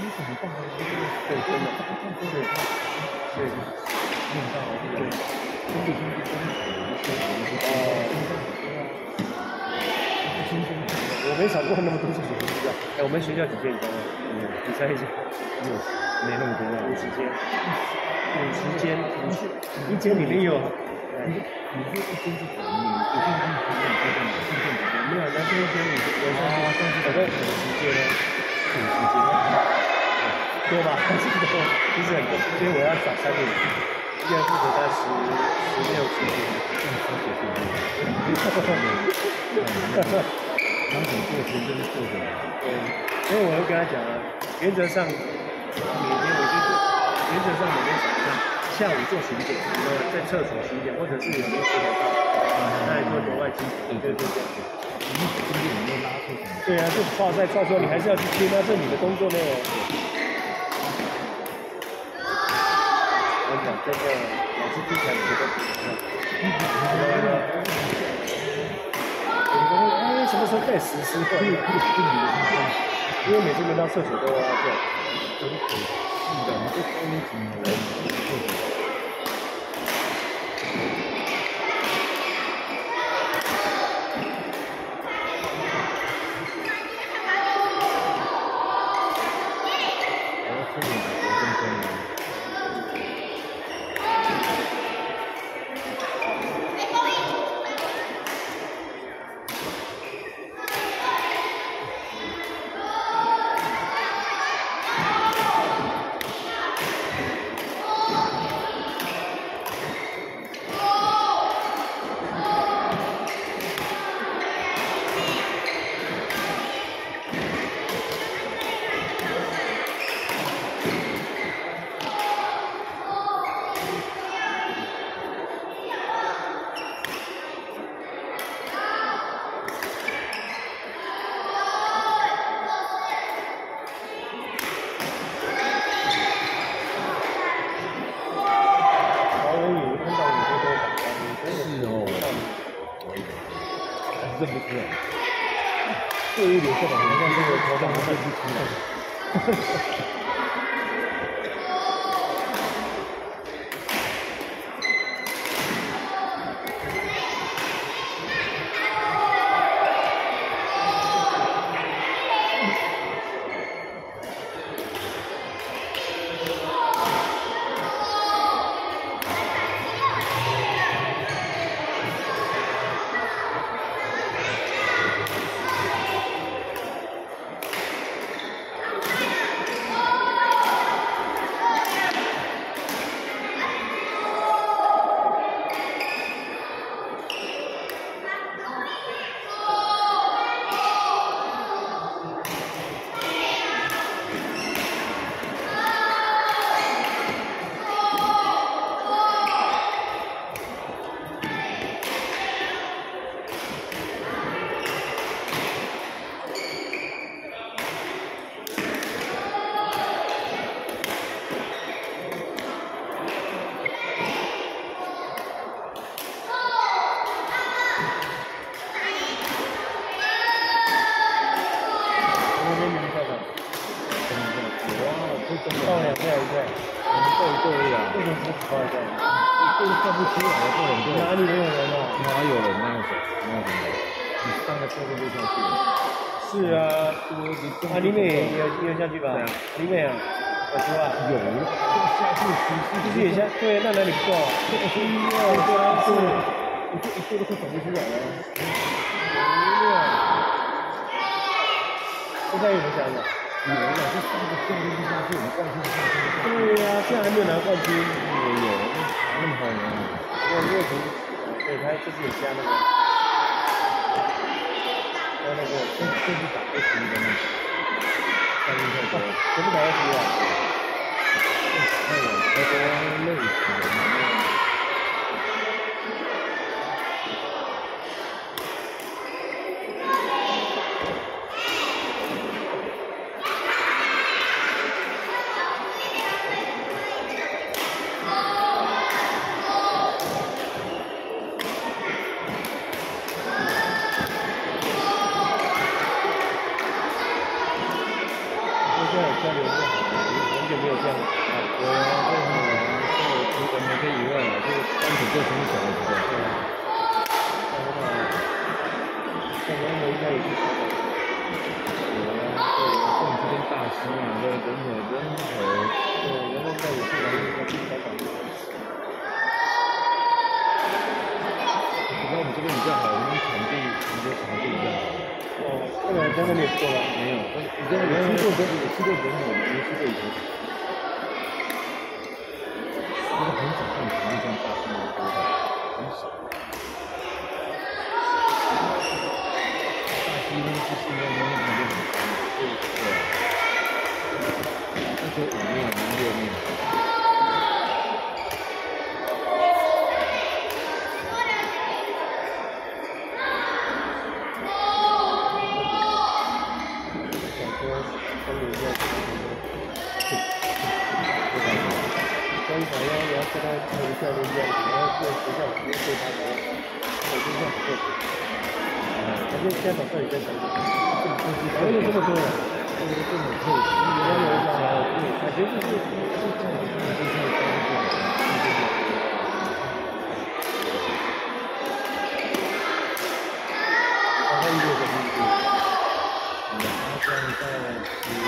你怎么办啊？对，真的，他他说的他，对，用到对，兄弟兄弟兄弟，有一些一些哦，不轻松，我没想过那么多事情，不知道。哎，我们学校几间？你刚刚？嗯，你猜一下。有，没那么多啊。五十间，五十间，五十，一间里面有。你你说一间是什么？你有些人他们说的哪？是这样子没有，男生一间，女生女生啊，上次大概五十间呢，五十间，多吧？还是多？不是很多，所以我要找三个人，一人负责在十十六十间，这样子就可以了。哈哈哈哈哈。他怎么做钱就是做的，对，所以我会跟他讲啊，原则上每天我就是原则上每天早上下午做巡检，然后在厕所巡检，或者是有没有洗手到，那也做额外清洁，对对对。你们今天有没有拉错什么？对啊，就话在话说，你还是要去听啊，这是你的工作内容。我讲这个老师听起来觉得不错。哎，什么时候开始实施？可以可以可以，因为每次轮到厕所都要做，真可惜的，你这东西这么来？认不出来，这一点色的，好像这个头像不太清楚。完不出来了，不冷静。哪里没有人、啊？哪有人？那样子？那样子，你上个车就就下去了。是啊，是啊，啊李美也也也下去吧？里面啊，我说啊，有，下去十次，不是也下？对，那哪里不够？哎呀，对啊，是，你这一坐都快走不出来了。哎呀，现在有人？想了。有人啦，就个冠军，就是我冠军，是那个。对呀，现在还没有拿冠军，有有，那么好，有有有，不对他有。所以也加那个。加那个，这次打的，其实跟冠军赛，全部打的是哇。做生意小孩子的。很好。像我们应该也去采访。有啊，对啊，这种是跟大师嘛，对，人和人和，对，然后再也是来一个去采访。只要我们这边比较好，我们场地，我们的场地比较好。哦，这个在那里做了。没有，你知道有吃过这个，吃过人和，没吃过以前。这个很少看场地这样大声的多的，很少。大西那个是现在那个场地很长，对对。那时候五面，五六面。反正现在早上也在讲，还有这么多人，这个这么厚，有有有，感觉就是是这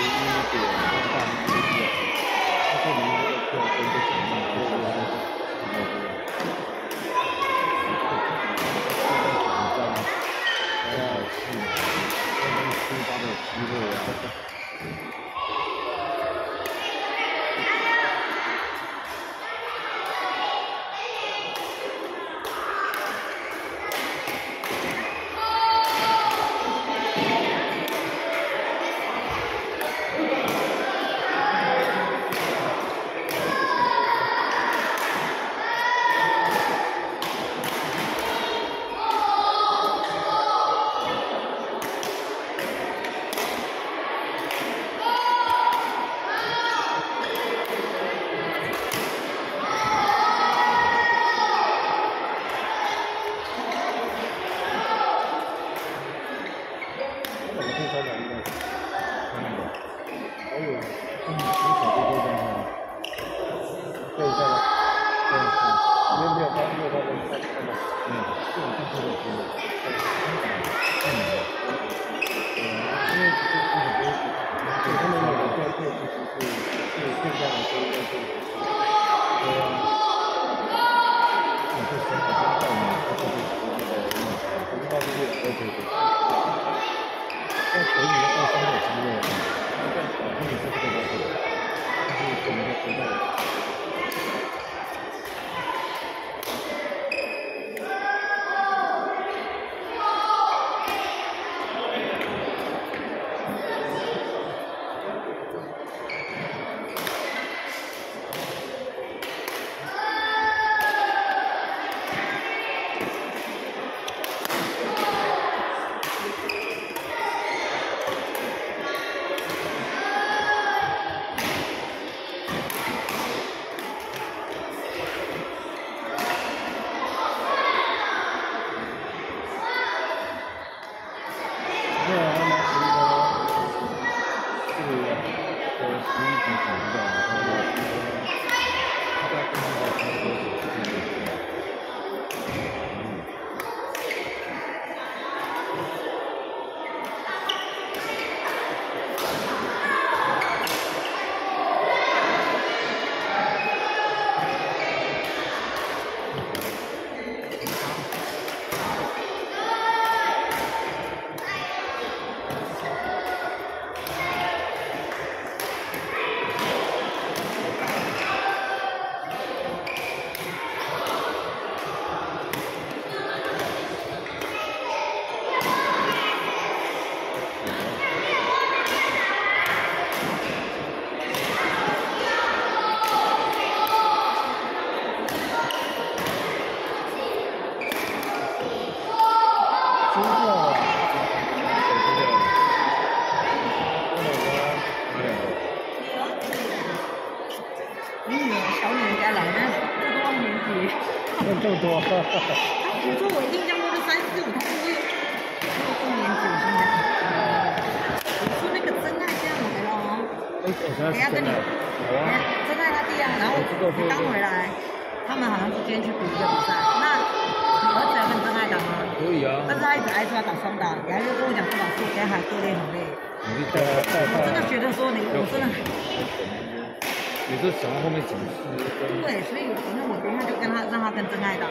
我们可以稍等一下。还有，嗯，你手机都这样吗？对一下吗？对对，没有没有发没有发没有看看到。没有，这种上课的时候，太难了。因为其实是很多，对他们有的教课其实是是现在来说应该是，对啊，你这生活跟到你这个就是那个我知道这些，对对对。那所以你要到三点之内，好像你是这个要求，但是我们的回到。十一级主知道吗？他说他在跟那个差不多是这个。输掉了，手机掉了，不能吗？没有。你女儿小女儿家来的，这个二年级，我说我印象中是三四五，他说有有二年级现在。我说那个真爱家来了哦，哎你要跟你，真爱他弟啊，然后你刚回来，他们好像是今天去比一个比赛，那你儿子要跟真爱打吗？可以啊。但是他一直挨说要打双打，你还又跟我讲说老师，我今天还多练很累。我真的觉得说你，我真的。你是想要后面警示？对，所以那我等一下就跟他让他跟真爱打。